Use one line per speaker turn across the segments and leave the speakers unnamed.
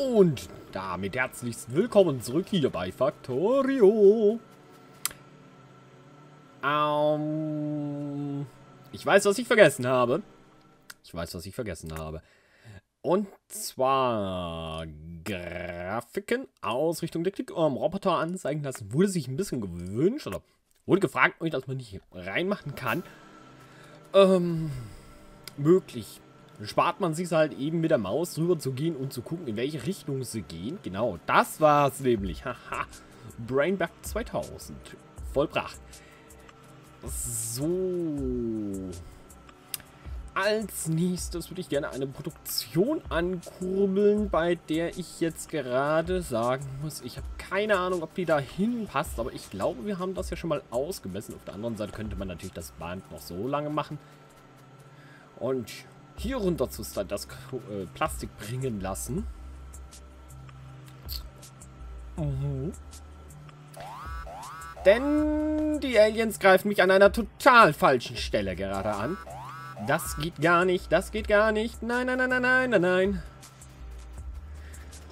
Und damit herzlichst willkommen zurück hier bei Factorio. Ähm, ich weiß, was ich vergessen habe. Ich weiß, was ich vergessen habe. Und zwar Grafiken, Ausrichtung der Klick, ähm, Roboter anzeigen lassen. Wurde sich ein bisschen gewünscht oder wurde gefragt, ob ich das mal nicht reinmachen kann. Ähm, möglich spart man sich halt eben mit der Maus rüber zu gehen und zu gucken, in welche Richtung sie gehen. Genau, das war es nämlich. Haha. Brainback 2000. Vollbracht. So. Als nächstes würde ich gerne eine Produktion ankurbeln, bei der ich jetzt gerade sagen muss, ich habe keine Ahnung, ob die da hinpasst, aber ich glaube, wir haben das ja schon mal ausgemessen. Auf der anderen Seite könnte man natürlich das Band noch so lange machen. Und hier runter zu das äh, Plastik bringen lassen. Mhm. Denn die Aliens greifen mich an einer total falschen Stelle gerade an. Das geht gar nicht, das geht gar nicht. Nein, nein, nein, nein, nein, nein, nein.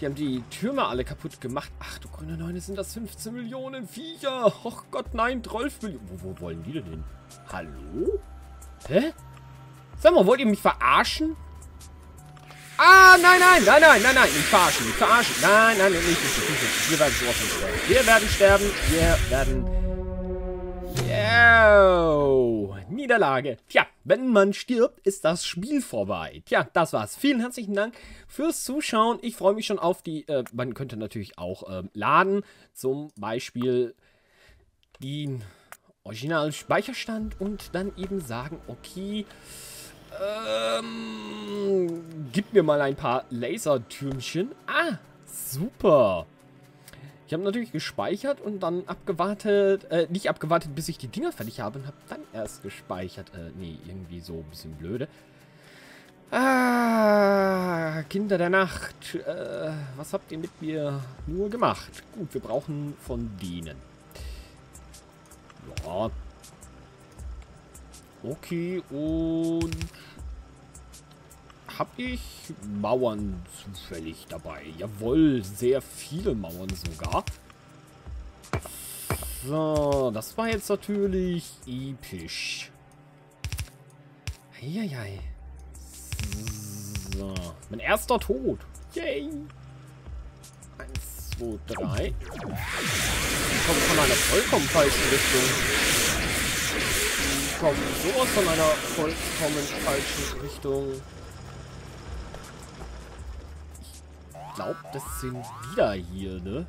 Die haben die Türme alle kaputt gemacht. Ach du grüne Neune, sind das 15 Millionen Viecher. Och Gott, nein, 12 Millionen. Wo, wo wollen die denn hin? Hallo? Hä? Sag mal, wollt ihr mich verarschen? Ah, nein, nein, nein, nein, nein, nein, nicht verarschen, nicht verarschen. Nein, nein, nicht, nicht, nicht, nicht. Wir werden sowas nicht sterben. Wir werden sterben, wir werden... Yo. Niederlage. Tja, wenn man stirbt, ist das Spiel vorbei. Tja, das war's. Vielen herzlichen Dank fürs Zuschauen. Ich freue mich schon auf die... Äh, man könnte natürlich auch äh, laden. Zum Beispiel den Original-Speicherstand und dann eben sagen, okay... Ähm, gib mir mal ein paar Lasertürmchen. Ah, super. Ich habe natürlich gespeichert und dann abgewartet, äh, nicht abgewartet, bis ich die Dinger fertig habe und habe dann erst gespeichert. Äh, nee, irgendwie so ein bisschen blöde. Ah, Kinder der Nacht. Äh, was habt ihr mit mir nur gemacht? Gut, wir brauchen von denen. Ja. Okay, und habe ich Mauern zufällig dabei? Jawohl, sehr viele Mauern sogar. So, das war jetzt natürlich episch. Eieiei. So, mein erster Tod. Yay. Eins, zwei, drei. Ich komme von einer vollkommen falschen Richtung. Ich komme sowas von einer vollkommen falschen Richtung. Glaube, das sind wieder hier, ne?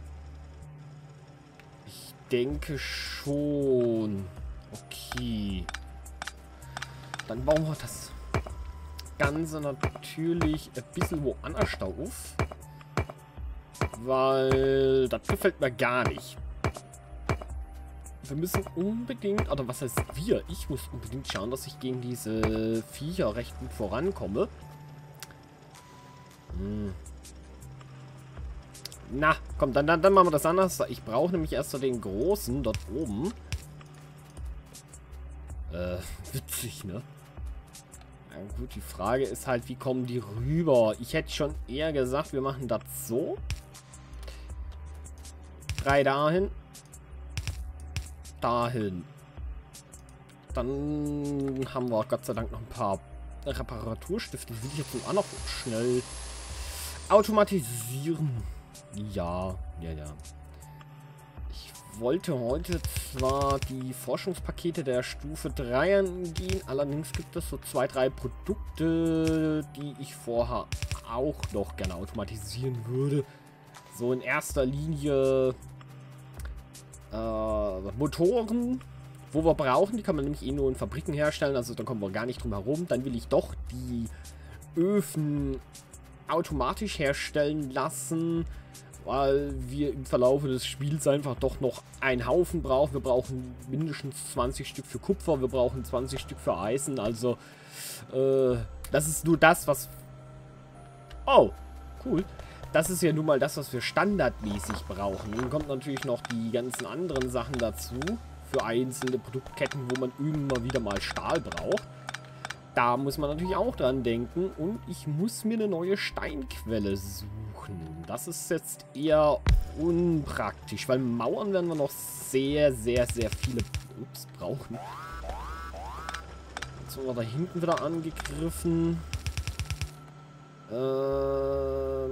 Ich denke schon. Okay. Dann bauen wir das Ganze natürlich ein bisschen woanders auf. Weil das gefällt mir gar nicht. Wir müssen unbedingt, oder was heißt wir? Ich muss unbedingt schauen, dass ich gegen diese Viecher recht gut vorankomme. Hm. Na, komm, dann, dann, dann machen wir das anders. Ich brauche nämlich erst den großen dort oben. Äh, witzig, ne? Ja, gut, die Frage ist halt, wie kommen die rüber? Ich hätte schon eher gesagt, wir machen das so. Drei dahin. Dahin. Dann haben wir Gott sei Dank noch ein paar Reparaturstifte. Die will ich jetzt auch noch schnell automatisieren. Ja, ja, ja. Ich wollte heute zwar die Forschungspakete der Stufe 3 angehen, allerdings gibt es so zwei, drei Produkte, die ich vorher auch noch gerne automatisieren würde. So in erster Linie äh, Motoren, wo wir brauchen. Die kann man nämlich eh nur in Fabriken herstellen, also da kommen wir gar nicht drum herum. Dann will ich doch die Öfen automatisch herstellen lassen, weil wir im Verlauf des Spiels einfach doch noch einen Haufen brauchen. Wir brauchen mindestens 20 Stück für Kupfer, wir brauchen 20 Stück für Eisen, also äh, das ist nur das, was... Oh, cool. Das ist ja nun mal das, was wir standardmäßig brauchen. Dann kommt natürlich noch die ganzen anderen Sachen dazu. Für einzelne Produktketten, wo man immer wieder mal Stahl braucht. Da muss man natürlich auch dran denken. Und ich muss mir eine neue Steinquelle suchen. Das ist jetzt eher unpraktisch, weil Mauern werden wir noch sehr, sehr, sehr viele ups, brauchen. Jetzt sind wir da hinten wieder angegriffen. Ähm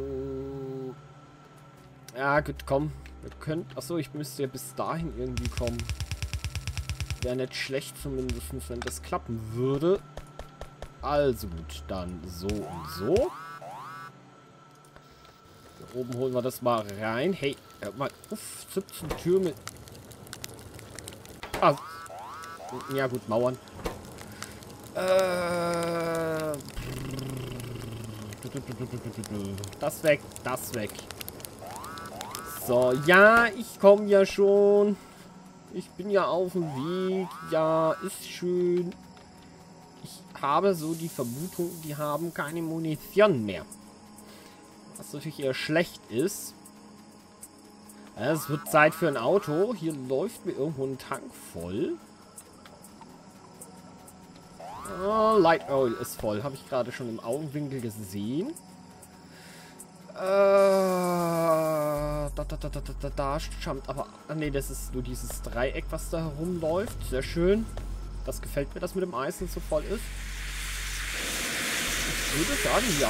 ja, gut, komm. Wir können... Achso, ich müsste ja bis dahin irgendwie kommen. Wäre nicht schlecht zumindest, wenn das klappen würde. Also gut, dann so und so. Hier oben holen wir das mal rein. Hey, mal, uff, 17 Türme. Ah, ja gut, Mauern. Äh, das weg, das weg. So, ja, ich komme ja schon. Ich bin ja auf dem Weg. Ja, ist schön. Habe so die Vermutung, die haben keine Munition mehr. Was natürlich eher schlecht ist. Es wird Zeit für ein Auto. Hier läuft mir irgendwo ein Tank voll. Oh, Light Oil ist voll. Habe ich gerade schon im Augenwinkel gesehen. Äh, da, da, da, da, da, da stammt aber... Ah, nee, das ist nur dieses Dreieck, was da herumläuft. Sehr schön. Das gefällt mir, dass mit dem Eisen so voll ist. Ich würde sagen, ja,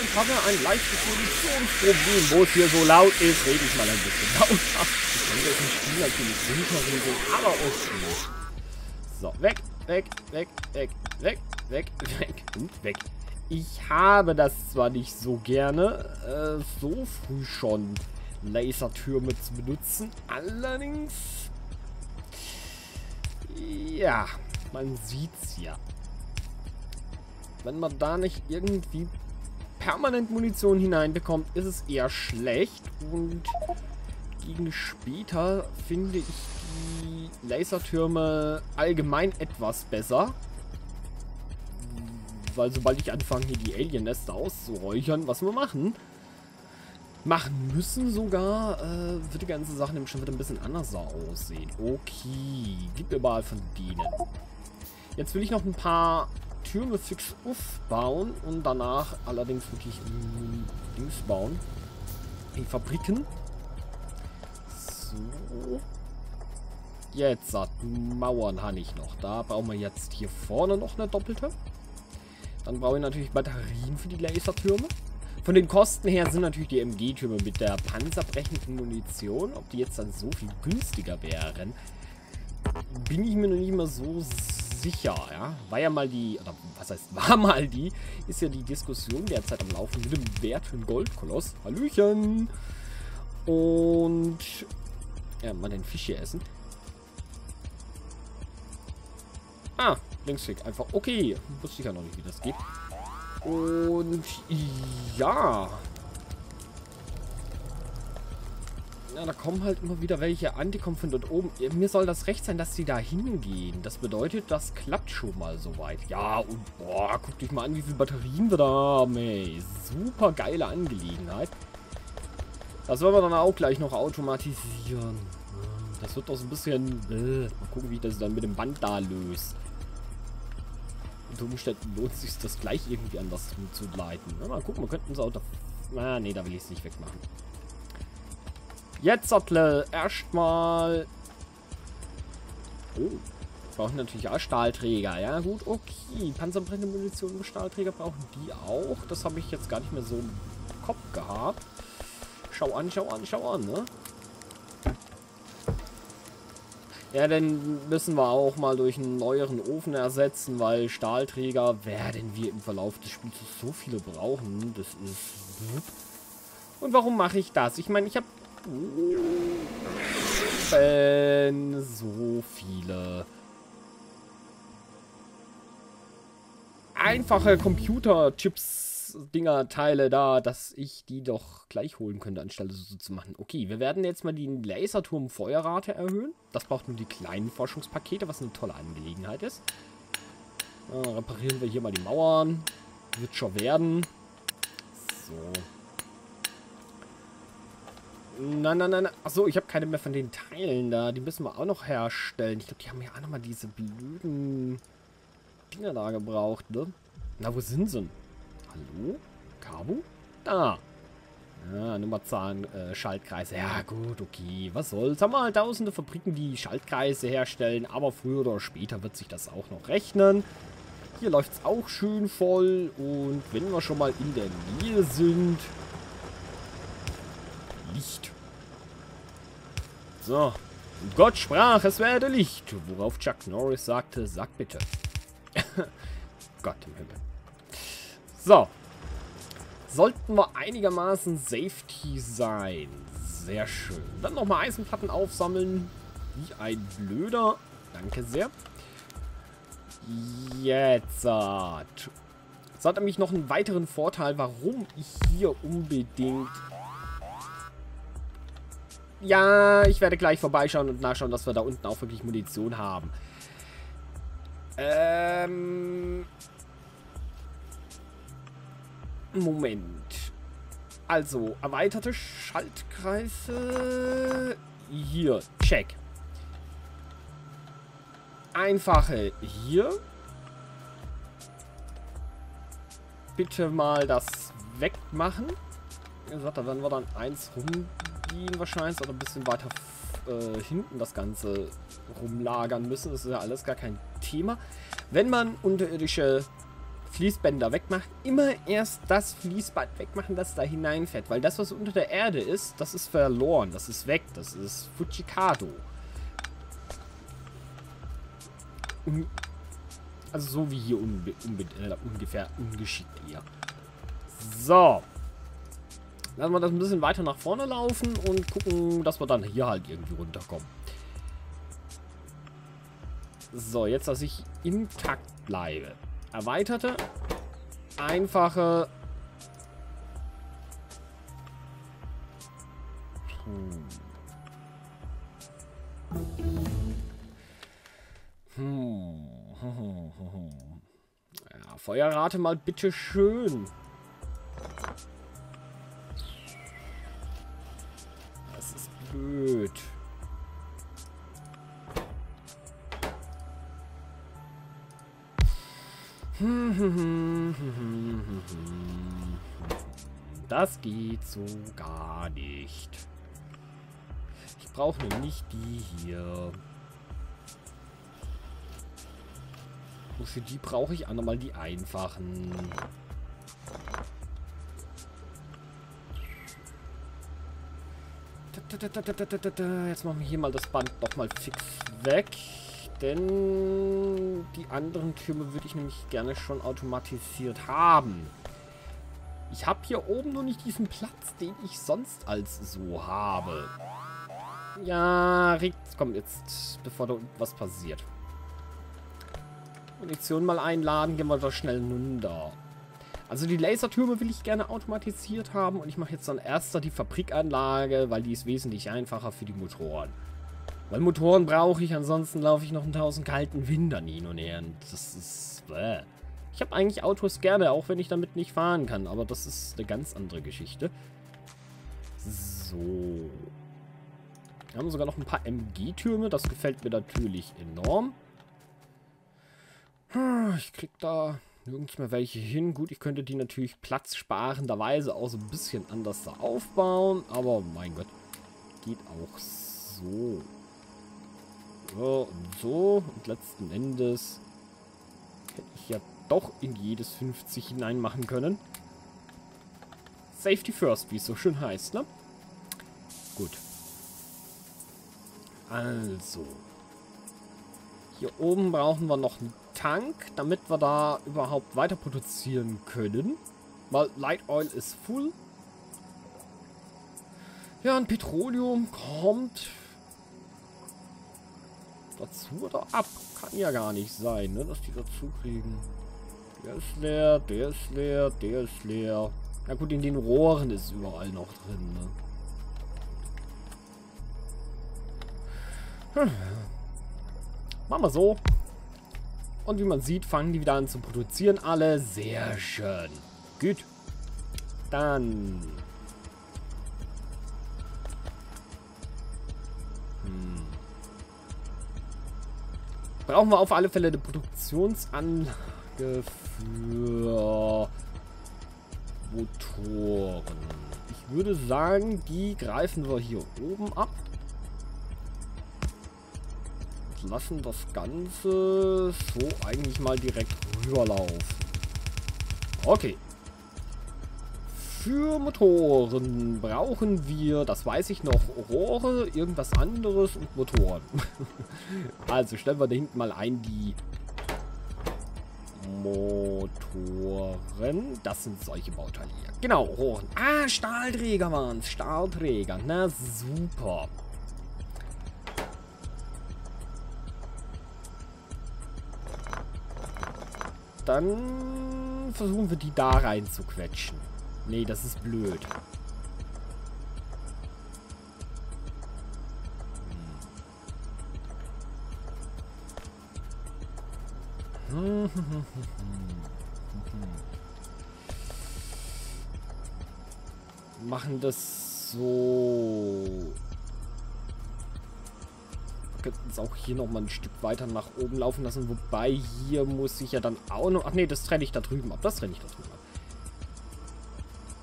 ich habe ein leichtes Munitionsproblem. Wo es hier so laut ist, rede ich mal ein bisschen lauter. Ich kann das im Spiel natürlich runterregeln, aber okay. So, weg, weg, weg, weg, weg, weg, weg und weg. Ich habe das zwar nicht so gerne, äh, so früh schon Lasertürme zu benutzen, allerdings, ja, man sieht's ja. Wenn man da nicht irgendwie permanent Munition hineinbekommt, ist es eher schlecht und gegen später finde ich die Lasertürme allgemein etwas besser. Weil sobald ich anfange, hier die Alien-Nester auszuräuchern, was wir machen, machen müssen sogar, äh, wird die ganze Sache nämlich schon wieder ein bisschen anders aussehen. Okay, gib mir mal von denen. Jetzt will ich noch ein paar Türme fix aufbauen und danach allerdings wirklich Dings bauen. In Fabriken. So. Jetzt hat Mauern habe ich noch. Da brauchen wir jetzt hier vorne noch eine doppelte. Dann brauche ich natürlich Batterien für die Lasertürme. Von den Kosten her sind natürlich die MG-Türme mit der panzerbrechenden Munition, ob die jetzt dann so viel günstiger wären, bin ich mir noch nicht mal so sicher, ja. War ja mal die, oder was heißt, war mal die, ist ja die Diskussion derzeit am Laufen mit dem Wert für einen Goldkoloss. Hallöchen! Und, ja, mal den Fisch hier essen. Ah, Linksklick, einfach, okay. Wusste ich ja noch nicht, wie das geht. Und, ja. Ja, da kommen halt immer wieder welche an, die kommen von dort oben. Mir soll das recht sein, dass sie da hingehen. Das bedeutet, das klappt schon mal soweit. Ja, und boah, guck dich mal an, wie viele Batterien wir da haben, ey. Super geile Angelegenheit. Das wollen wir dann auch gleich noch automatisieren. Das wird doch so ein bisschen... Äh, mal gucken, wie ich das dann mit dem Band da löse. Unter Umständen lohnt sich das gleich irgendwie anders zu leiten. Ja, mal gucken, wir könnten es auch... Ah, nee, da will ich es nicht wegmachen. Jetzt, Sattel, erstmal... Oh, brauchen natürlich auch Stahlträger. Ja, gut, okay. Panzerbrennende Munition und Stahlträger brauchen die auch. Das habe ich jetzt gar nicht mehr so im Kopf gehabt. Schau an, schau an, schau an, ne? Ja, dann müssen wir auch mal durch einen neueren Ofen ersetzen, weil Stahlträger werden wir im Verlauf des Spiels so viele brauchen. Das ist... Und warum mache ich das? Ich meine, ich habe wenn so viele einfache Computerchips Dinger Teile da, dass ich die doch gleich holen könnte, anstelle so zu machen. Okay, wir werden jetzt mal die Laserturm Feuerrate erhöhen. Das braucht nur die kleinen Forschungspakete, was eine tolle Angelegenheit ist. Äh, reparieren wir hier mal die Mauern. Wird schon werden. So. Nein, nein, nein. Achso, ich habe keine mehr von den Teilen da. Die müssen wir auch noch herstellen. Ich glaube, die haben ja auch nochmal diese blöden Dinger da gebraucht, ne? Na, wo sind sie? Hallo? Kabu? Da. Ja, Nummerzahlen, äh, Schaltkreise. Ja, gut, okay. Was soll's? Haben wir halt tausende Fabriken, die Schaltkreise herstellen. Aber früher oder später wird sich das auch noch rechnen. Hier läuft es auch schön voll. Und wenn wir schon mal in der Nähe sind... Licht. So. Und Gott sprach, es werde Licht. Worauf Chuck Norris sagte, sag bitte. Gott im Himmel. So. Sollten wir einigermaßen Safety sein. Sehr schön. Dann nochmal Eisenplatten aufsammeln. Wie ein Blöder. Danke sehr. Jetzt. Das hat nämlich noch einen weiteren Vorteil, warum ich hier unbedingt... Ja, ich werde gleich vorbeischauen und nachschauen, dass wir da unten auch wirklich Munition haben. Ähm... Moment. Also, erweiterte Schaltkreise. Hier, check. Einfache hier. Bitte mal das wegmachen. Wie gesagt, da werden wir dann eins rumgehen wahrscheinlich. Oder ein bisschen weiter äh, hinten das Ganze rumlagern müssen. Das ist ja alles gar kein Thema. Wenn man unterirdische Fließbänder wegmacht, immer erst das Fließband wegmachen, das da hineinfährt. Weil das, was unter der Erde ist, das ist verloren. Das ist weg. Das ist Fujikado. Also so wie hier unbe unbe äh, ungefähr ungeschickt eher. So. Lassen wir das ein bisschen weiter nach vorne laufen und gucken, dass wir dann hier halt irgendwie runterkommen. So, jetzt, dass ich intakt bleibe. Erweiterte, einfache... Hm. Hm. Ja, Feuerrate mal bitte schön. Das geht so gar nicht. Ich brauche nämlich die hier. Und für die brauche ich auch nochmal die einfachen. Jetzt machen wir hier mal das Band nochmal fix weg. Denn die anderen Türme würde ich nämlich gerne schon automatisiert haben. Ich habe hier oben nur nicht diesen Platz, den ich sonst als so habe. Ja, komm jetzt, bevor da was passiert. Munition mal einladen, gehen wir da schnell runter. Also die Lasertürme will ich gerne automatisiert haben und ich mache jetzt dann erster die Fabrikanlage, weil die ist wesentlich einfacher für die Motoren. Weil Motoren brauche ich, ansonsten laufe ich noch in tausend kalten Windern hin und her. Und das ist... Bäh. Ich habe eigentlich Autos gerne, auch wenn ich damit nicht fahren kann. Aber das ist eine ganz andere Geschichte. So. Wir haben sogar noch ein paar MG-Türme. Das gefällt mir natürlich enorm. Ich krieg da nirgends mehr welche hin. Gut, ich könnte die natürlich platzsparenderweise auch so ein bisschen anders da aufbauen. Aber mein Gott, geht auch so. So und so. Und letzten Endes hätte ich ja doch in jedes 50 hinein machen können. Safety first, wie es so schön heißt, ne? Gut. Also. Hier oben brauchen wir noch einen Tank, damit wir da überhaupt weiter produzieren können. Weil Light Oil ist full. Ja, und Petroleum kommt Dazu oder ab? Kann ja gar nicht sein, ne? Dass die dazu kriegen. Der ist leer, der ist leer, der ist leer. Na gut, in den Rohren ist überall noch drin, ne? Hm. Machen wir so. Und wie man sieht, fangen die wieder an zu produzieren. Alle sehr schön. Gut. Dann brauchen wir auf alle Fälle eine Produktionsanlage für Motoren. Ich würde sagen, die greifen wir hier oben ab. Und lassen das Ganze so eigentlich mal direkt rüberlaufen. Okay. Für Motoren brauchen wir, das weiß ich noch, Rohre, irgendwas anderes und Motoren. also stellen wir da hinten mal ein die Motoren. Das sind solche Bauteile hier. Genau, Rohren. Ah, Stahlträger waren es. Stahlträger. Na super. Dann versuchen wir die da rein zu quetschen. Nee, das ist blöd. Machen das so. Wir könnten es auch hier nochmal ein Stück weiter nach oben laufen lassen. Wobei hier muss ich ja dann auch noch... Ach nee, das trenne ich da drüben ab. Das trenne ich da drüben ab.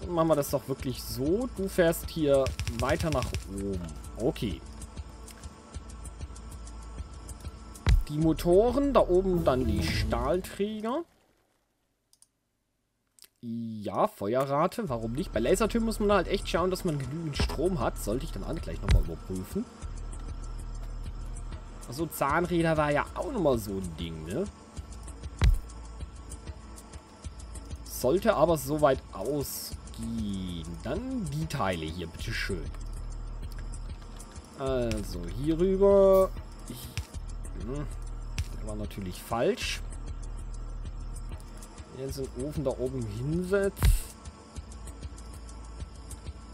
Machen wir das doch wirklich so. Du fährst hier weiter nach oben. Okay. Die Motoren, da oben dann die Stahlträger. Ja, Feuerrate, warum nicht? Bei Lasertürmen muss man halt echt schauen, dass man genügend Strom hat. Sollte ich dann alle gleich nochmal überprüfen. Also Zahnräder war ja auch nochmal so ein Ding, ne? Sollte aber soweit ausgehen. Dann die Teile hier, bitteschön. Also, hier rüber. Ich, hm, war natürlich falsch. Jetzt einen Ofen da oben hinsetzt,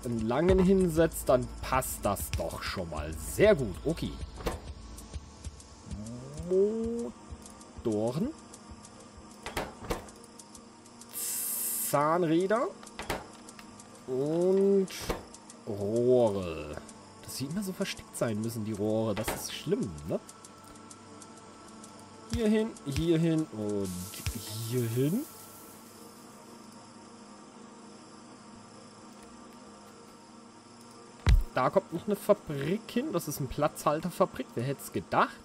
einen langen hinsetzt, dann passt das doch schon mal. Sehr gut, okay. Motoren. Zahnräder. Und Rohre. Dass sie immer so versteckt sein müssen, die Rohre. Das ist schlimm, ne? Hier hin, hier hin und hier hin. Da kommt noch eine Fabrik hin. Das ist eine Platzhalterfabrik. Wer hätte es gedacht?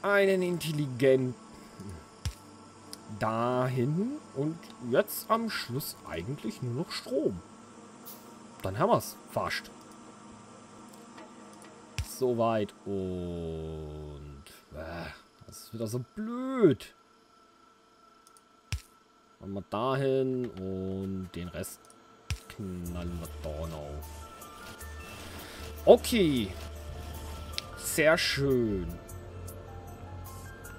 Einen intelligenten. Dahin. Und jetzt am Schluss eigentlich nur noch Strom. Dann haben wir es. Fast so weit. Und... Äh, das ist wieder so blöd. Machen wir dahin und den Rest knallen wir da noch. Okay. Sehr schön.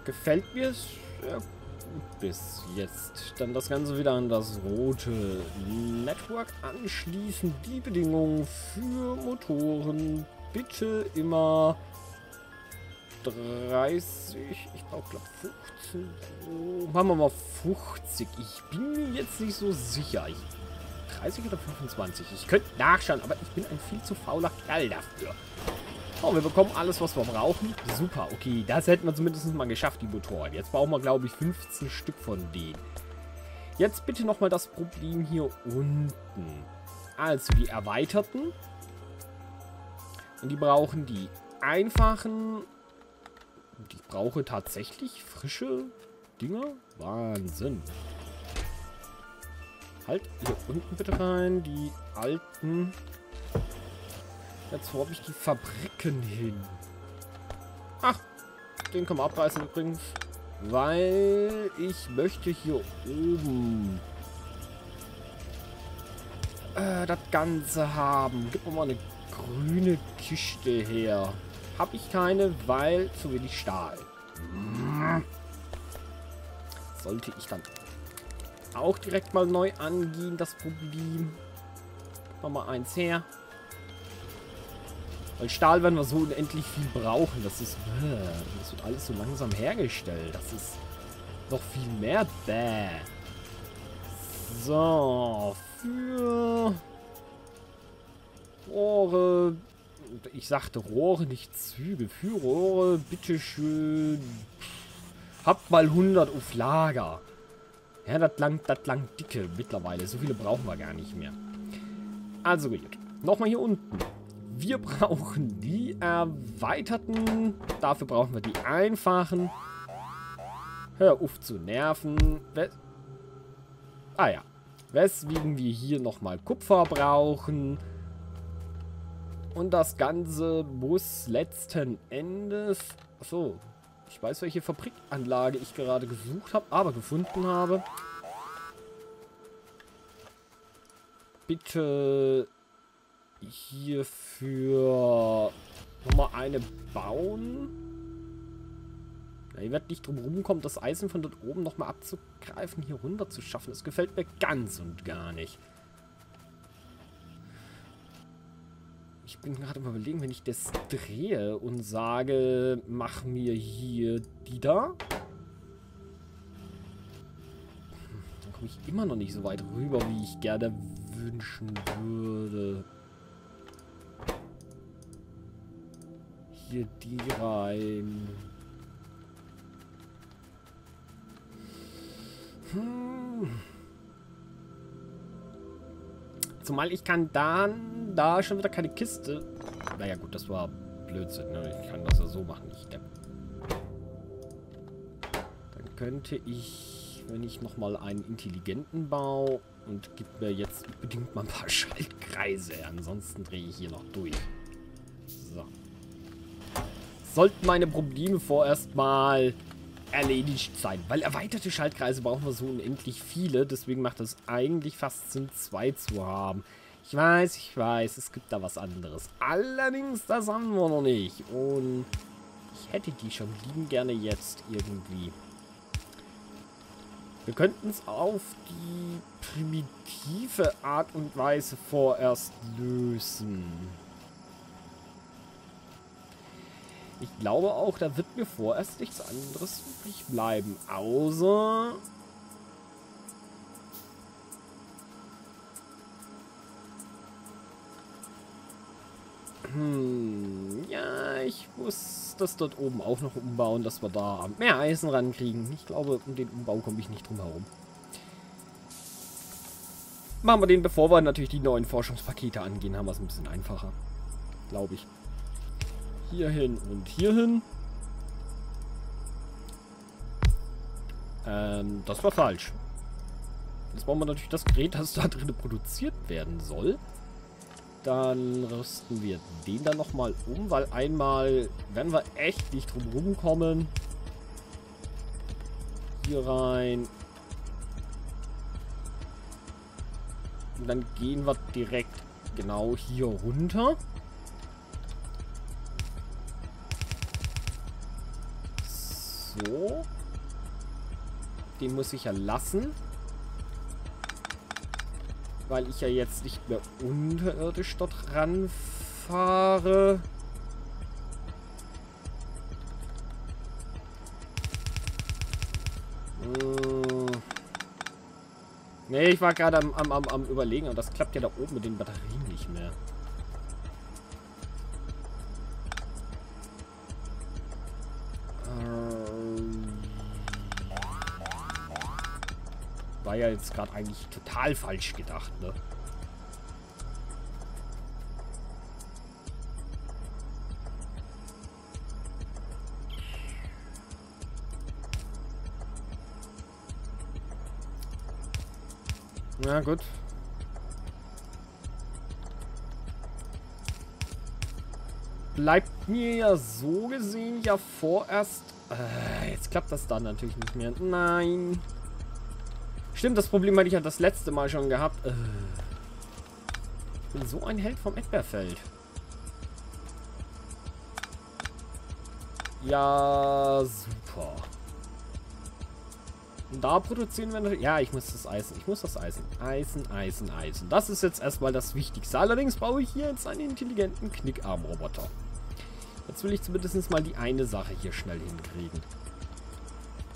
Gefällt mir sehr gut bis jetzt. Dann das Ganze wieder an das rote Network anschließen. Die Bedingungen für Motoren bitte immer 30, ich glaube, glaub 15. Oh, machen wir mal 50. Ich bin mir jetzt nicht so sicher. Ich, 30 oder 25. Ich könnte nachschauen, aber ich bin ein viel zu fauler Kerl dafür. Oh, wir bekommen alles, was wir brauchen. Super, okay. Das hätten wir zumindest mal geschafft, die Motoren. Jetzt brauchen wir, glaube ich, 15 Stück von denen. Jetzt bitte nochmal das Problem hier unten. Also, die erweiterten und die brauchen die einfachen. Und ich brauche tatsächlich frische Dinger. Wahnsinn. Halt hier unten bitte rein. Die alten. Jetzt wo habe ich die Fabriken hin? Ach, den können wir abreißen übrigens. Weil ich möchte hier oben äh, das Ganze haben. Gib mir mal eine grüne Kiste her? Habe ich keine, weil zu wenig Stahl. Sollte ich dann auch direkt mal neu angehen, das Problem. Machen wir eins her. Weil Stahl werden wir so unendlich viel brauchen. Das ist... Das wird alles so langsam hergestellt. Das ist noch viel mehr. Bäh. So. Für... Rohre. ich sagte Rohre, nicht Züge. Für Rohre, bitteschön. Habt mal 100 auf Lager. Ja, das langt, das langt dicke mittlerweile. So viele brauchen wir gar nicht mehr. Also gut. Nochmal hier unten. Wir brauchen die erweiterten. Dafür brauchen wir die einfachen. Hör auf zu nerven. Wes ah ja. Weswegen wir hier nochmal Kupfer brauchen. Und das Ganze muss letzten Endes... Achso, ich weiß, welche Fabrikanlage ich gerade gesucht habe, aber gefunden habe. Bitte hierfür nochmal eine bauen. Ja, ihr werdet nicht drum rumkommen, das Eisen von dort oben nochmal abzugreifen, hier runter zu schaffen. Das gefällt mir ganz und gar nicht. Ich bin gerade mal überlegen, wenn ich das drehe und sage, mach mir hier die da. Hm, dann komme ich immer noch nicht so weit rüber, wie ich gerne wünschen würde. Hier die rein. Hm. Zumal ich kann dann da schon wieder keine Kiste. Naja gut, das war Blödsinn. Ne? Ich kann das ja so machen. Ich. Dann könnte ich, wenn ich nochmal einen intelligenten baue und gib mir jetzt unbedingt mal ein paar Schaltkreise. Ansonsten drehe ich hier noch durch. So. Sollten meine Probleme vorerst mal erledigt sein. Weil erweiterte Schaltkreise brauchen wir so unendlich viele. Deswegen macht es eigentlich fast Sinn, zwei zu haben. Ich weiß, ich weiß, es gibt da was anderes. Allerdings, das haben wir noch nicht. Und ich hätte die schon lieben gerne jetzt irgendwie. Wir könnten es auf die primitive Art und Weise vorerst lösen. Ich glaube auch, da wird mir vorerst nichts anderes übrig bleiben. Außer... Hm, ja, ich muss das dort oben auch noch umbauen, dass wir da mehr Eisen rankriegen. Ich glaube, um den Umbau komme ich nicht drum herum. Machen wir den, bevor wir natürlich die neuen Forschungspakete angehen, haben wir es ein bisschen einfacher. Glaube ich. Hierhin und hierhin. Ähm, das war falsch. Jetzt brauchen wir natürlich das Gerät, das da drin produziert werden soll. Dann rüsten wir den dann nochmal um, weil einmal werden wir echt nicht drum rumkommen. Hier rein. Und dann gehen wir direkt genau hier runter. Den muss ich ja lassen. Weil ich ja jetzt nicht mehr unterirdisch dort ranfahre. Hm. Ich war gerade am, am, am, am überlegen und das klappt ja da oben mit den Batterien nicht mehr. Ja jetzt gerade eigentlich total falsch gedacht, ne? Na gut. Bleibt mir ja so gesehen ja vorerst... Äh, jetzt klappt das dann natürlich nicht mehr. Nein. Stimmt, das Problem hatte ich ja das letzte Mal schon gehabt. Äh, ich bin so ein Held vom Edberfeld. Ja, super. Und da produzieren wir... Ja, ich muss das Eisen. Ich muss das Eisen. Eisen, Eisen, Eisen. Das ist jetzt erstmal das Wichtigste. Allerdings brauche ich hier jetzt einen intelligenten Knickarmroboter. Jetzt will ich zumindest mal die eine Sache hier schnell hinkriegen.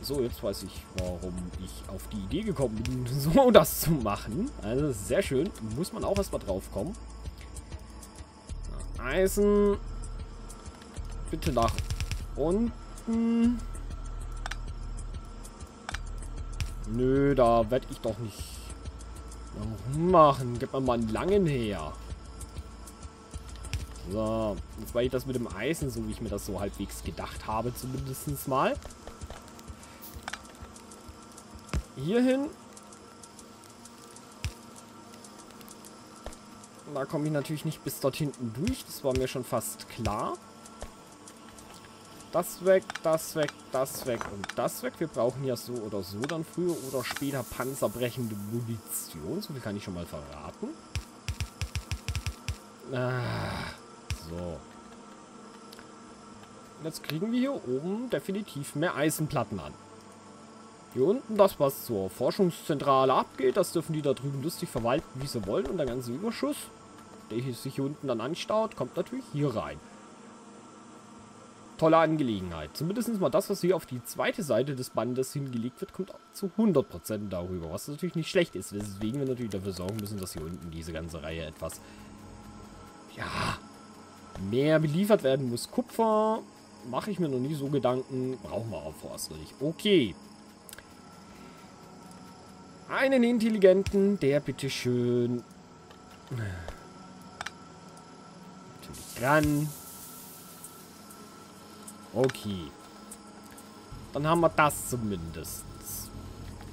So, jetzt weiß ich, warum ich auf die Idee gekommen bin, so das zu machen. Also sehr schön. Muss man auch erstmal drauf kommen. Eisen. Bitte nach unten. Nö, da werde ich doch nicht machen. Gib mir mal einen langen her. So, jetzt war ich das mit dem Eisen, so wie ich mir das so halbwegs gedacht habe, zumindest mal. Hierhin. Da komme ich natürlich nicht bis dort hinten durch. Das war mir schon fast klar. Das weg, das weg, das weg und das weg. Wir brauchen ja so oder so dann früher oder später panzerbrechende Munition. So viel kann ich schon mal verraten. Ah, so. Jetzt kriegen wir hier oben definitiv mehr Eisenplatten an. Hier unten das, was zur Forschungszentrale abgeht, das dürfen die da drüben lustig verwalten, wie sie wollen. Und der ganze Überschuss, der sich hier unten dann anstaut, kommt natürlich hier rein tolle Angelegenheit. Zumindest mal das, was hier auf die zweite Seite des Bandes hingelegt wird, kommt zu 100% darüber. Was natürlich nicht schlecht ist. Deswegen wir natürlich dafür sorgen müssen, dass hier unten diese ganze Reihe etwas, ja, mehr beliefert werden muss. Kupfer mache ich mir noch nie so Gedanken. Brauchen wir auch vorerst nicht. Okay. Einen intelligenten, der bitteschön... Natürlich ran. Okay. Dann haben wir das zumindest.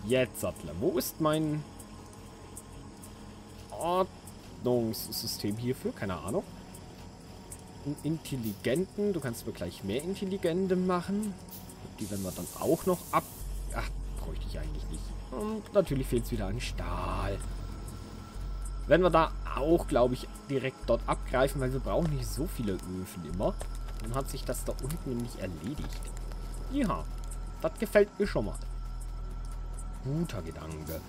Jetzt, Sattler. Wo ist mein Ordnungssystem hierfür? Keine Ahnung. Einen intelligenten. Du kannst mir gleich mehr intelligente machen. Die werden wir dann auch noch ab... Ach, bräuchte ich eigentlich nicht. Und natürlich fehlt es wieder an Stahl. Werden wir da auch, glaube ich, direkt dort abgreifen, weil wir brauchen nicht so viele Öfen immer. Dann hat sich das da unten nämlich erledigt. Ja, das gefällt mir schon mal. Guter Gedanke.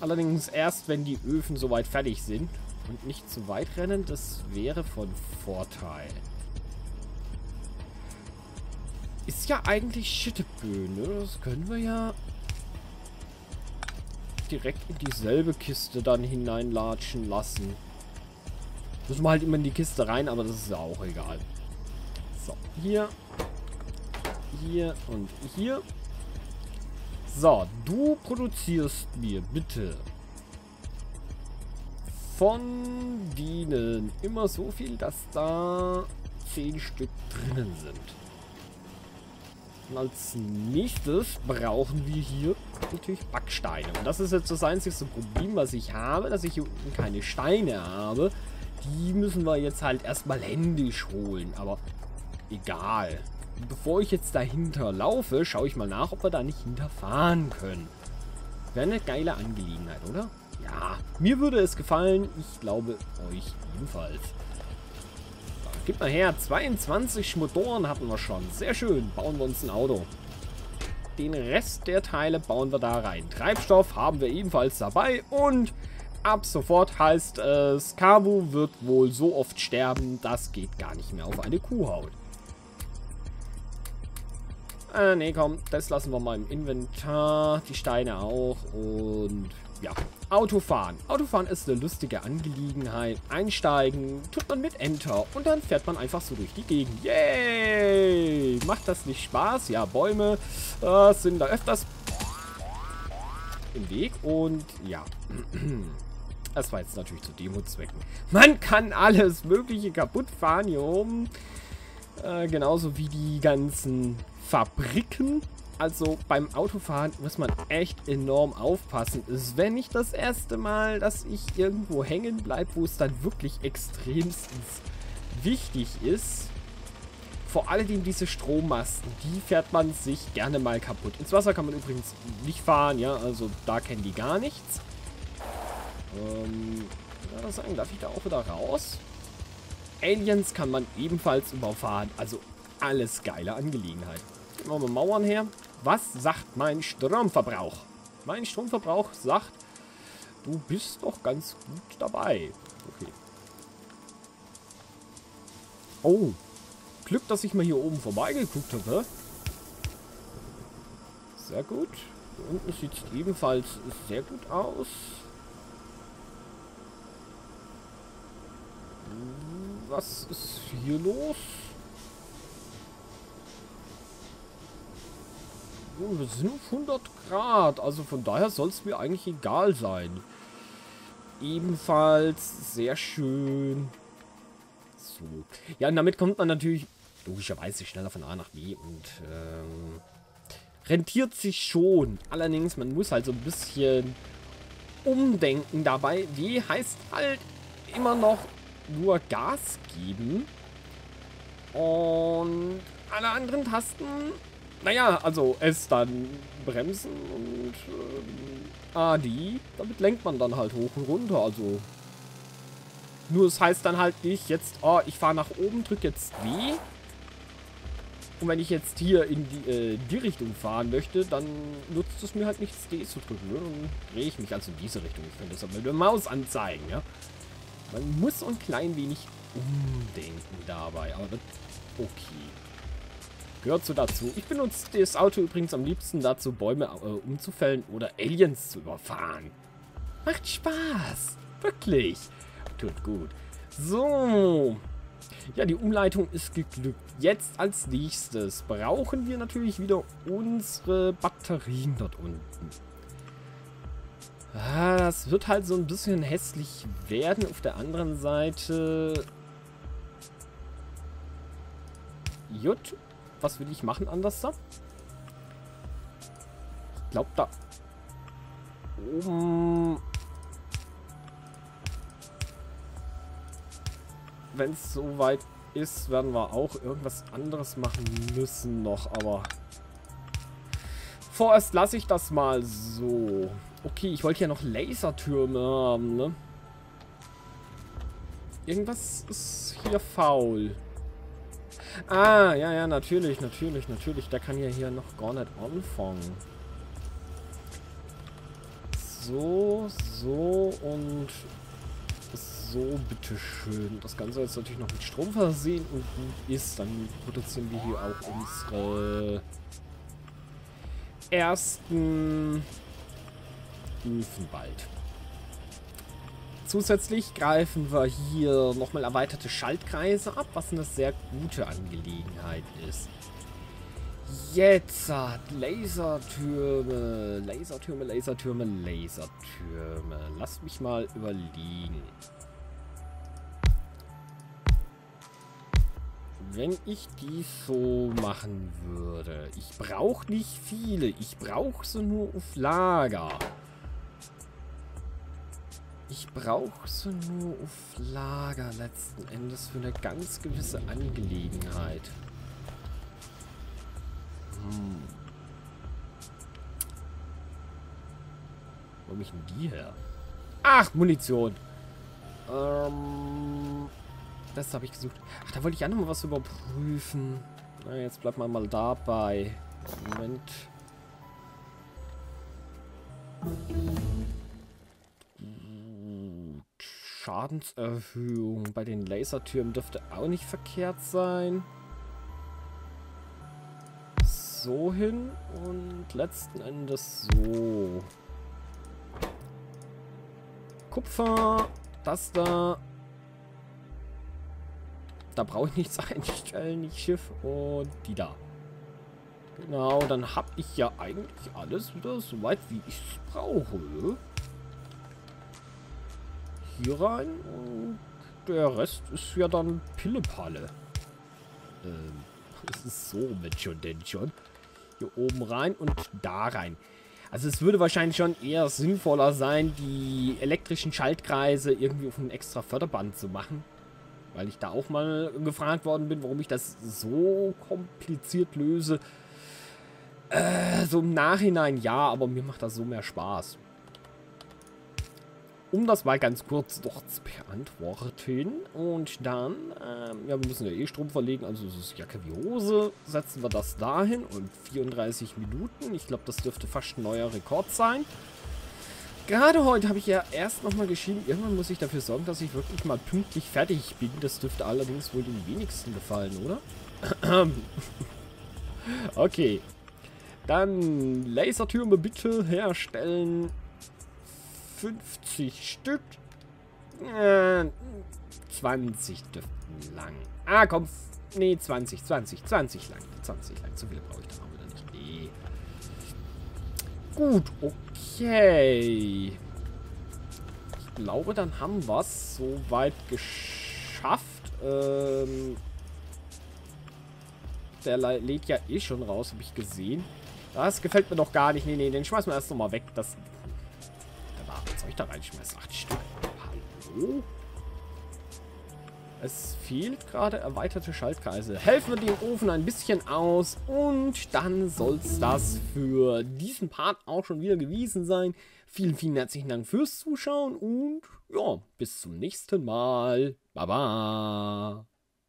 Allerdings erst, wenn die Öfen soweit fertig sind und nicht zu weit rennen, das wäre von Vorteil. Ist ja eigentlich Schitteböhne. Das können wir ja direkt in dieselbe Kiste dann hineinlatschen lassen. Müssen wir halt immer in die Kiste rein, aber das ist ja auch egal. So, hier. Hier und hier. So, du produzierst mir bitte von denen immer so viel, dass da 10 Stück drinnen sind. Und als nächstes brauchen wir hier natürlich Backsteine. Und das ist jetzt das einzige Problem, was ich habe, dass ich hier unten keine Steine habe. Die müssen wir jetzt halt erstmal händisch holen. Aber egal. Bevor ich jetzt dahinter laufe, schaue ich mal nach, ob wir da nicht hinterfahren können. Wäre eine geile Angelegenheit, oder? Ja, mir würde es gefallen. Ich glaube, euch ebenfalls. Gib mal her. 22 Motoren hatten wir schon. Sehr schön. Bauen wir uns ein Auto. Den Rest der Teile bauen wir da rein. Treibstoff haben wir ebenfalls dabei. Und ab sofort heißt es, Kabu wird wohl so oft sterben, das geht gar nicht mehr auf eine Kuhhaut. Äh, nee, komm, das lassen wir mal im Inventar. Die Steine auch und ja. Autofahren. Autofahren ist eine lustige Angelegenheit. Einsteigen, tut man mit Enter und dann fährt man einfach so durch die Gegend. Yay! Macht das nicht Spaß? Ja, Bäume äh, sind da öfters im Weg und ja. Das war jetzt natürlich zu Demo-Zwecken. Man kann alles mögliche kaputt fahren hier oben. Äh, genauso wie die ganzen Fabriken. Also beim Autofahren muss man echt enorm aufpassen. Es wäre nicht das erste Mal, dass ich irgendwo hängen bleibe, wo es dann wirklich extremstens wichtig ist. Vor allem diese Strommasten, die fährt man sich gerne mal kaputt. Ins Wasser kann man übrigens nicht fahren, ja, also da kennen die gar nichts. Ähm, ja, sagen, darf ich da auch wieder raus? Aliens kann man ebenfalls überfahren, also alles geile Angelegenheit. Machen wir Mauern her. Was sagt mein Stromverbrauch? Mein Stromverbrauch sagt, du bist doch ganz gut dabei. Okay. Oh. Glück, dass ich mal hier oben vorbeigeguckt habe. Sehr gut. Hier unten sieht es ebenfalls sehr gut aus. was ist hier los? Wir sind auf 100 Grad, also von daher soll es mir eigentlich egal sein. Ebenfalls sehr schön. So. Ja, und damit kommt man natürlich logischerweise schneller von A nach B und ähm, rentiert sich schon. Allerdings, man muss halt so ein bisschen umdenken dabei. W heißt halt immer noch nur Gas geben. Und alle anderen Tasten, naja, also S dann bremsen und ähm, A die. Damit lenkt man dann halt hoch und runter. Also nur es heißt dann halt nicht jetzt, oh, ich fahre nach oben, drücke jetzt W. Und wenn ich jetzt hier in die, äh, die Richtung fahren möchte, dann nutzt es mir halt nichts, D zu drücken. Ne? Dann drehe ich mich also in diese Richtung. Ich kann das aber mit der Maus anzeigen, ja. Man muss so ein klein wenig umdenken dabei, aber das okay. Gehört so dazu. Ich benutze das Auto übrigens am liebsten dazu, Bäume äh, umzufällen oder Aliens zu überfahren. Macht Spaß. Wirklich. Tut gut. So. Ja, die Umleitung ist geglückt. Jetzt als nächstes brauchen wir natürlich wieder unsere Batterien dort unten. Ah, das wird halt so ein bisschen hässlich werden. Auf der anderen Seite... Jut, was will ich machen anders da? Ich glaube da oben wenn es soweit ist, werden wir auch irgendwas anderes machen müssen noch, aber vorerst lasse ich das mal so. Okay, ich wollte ja noch Lasertürme haben, ne? Irgendwas ist hier faul. Ah, ja, ja, natürlich, natürlich, natürlich. Der kann ja hier noch gar nicht anfangen. So, so und so, bitteschön. Das Ganze ist natürlich noch mit Strom versehen und gut ist. Dann produzieren wir hier auch unsere ersten Öfen bald. Zusätzlich greifen wir hier nochmal erweiterte Schaltkreise ab, was eine sehr gute Angelegenheit ist. Jetzt hat Lasertürme, Lasertürme, Lasertürme, Lasertürme. Lasst mich mal überlegen. wenn ich die so machen würde. Ich brauche nicht viele. Ich brauche sie nur auf Lager. Ich brauche sie nur auf Lager letzten Endes für eine ganz gewisse Angelegenheit. Hm. Wo mich denn die her? Ach, Munition. Ähm... Das habe ich gesucht. Ach, da wollte ich auch noch mal was überprüfen. Na, jetzt bleibt man mal dabei. Moment. Schadenserhöhung bei den Lasertürmen dürfte auch nicht verkehrt sein. So hin und letzten Endes so. Kupfer, das da da brauche ich nichts einstellen, nicht Schiff und die da. Genau, dann habe ich ja eigentlich alles wieder so weit, wie ich es brauche. Hier rein und der Rest ist ja dann Pillepalle. Ähm, das ist so mit schon denn schon. Hier oben rein und da rein. Also es würde wahrscheinlich schon eher sinnvoller sein, die elektrischen Schaltkreise irgendwie auf ein extra Förderband zu machen. Weil ich da auch mal gefragt worden bin, warum ich das so kompliziert löse. Äh, so im Nachhinein ja, aber mir macht das so mehr Spaß. Um das mal ganz kurz doch zu beantworten. Und dann, ähm, ja, wir müssen ja eh Strom verlegen, also es ist Jacke wie Hose. Setzen wir das dahin und 34 Minuten. Ich glaube, das dürfte fast ein neuer Rekord sein. Gerade heute habe ich ja erst nochmal geschrieben, irgendwann muss ich dafür sorgen, dass ich wirklich mal pünktlich fertig bin. Das dürfte allerdings wohl den wenigsten gefallen, oder? okay. Dann Lasertürme bitte herstellen. 50 Stück. Äh, 20 dürften lang. Ah, komm. Nee, 20, 20, 20 lang. 20 lang. Zu viele brauche ich dann auch wieder nicht. Nee. Gut, okay. Ich glaube, dann haben wir es soweit geschafft. Ähm, der lädt ja eh schon raus, habe ich gesehen. Das gefällt mir doch gar nicht. Nee, nee, den schmeißen wir erst nochmal weg. Das. Ich da reinschmeißen? Acht Stück. Hallo? Es fehlt gerade erweiterte Schaltkreise. Helfen wir dem Ofen ein bisschen aus und dann soll es das für diesen Part auch schon wieder gewesen sein. Vielen, vielen herzlichen Dank fürs Zuschauen und ja, bis zum nächsten Mal. Baba.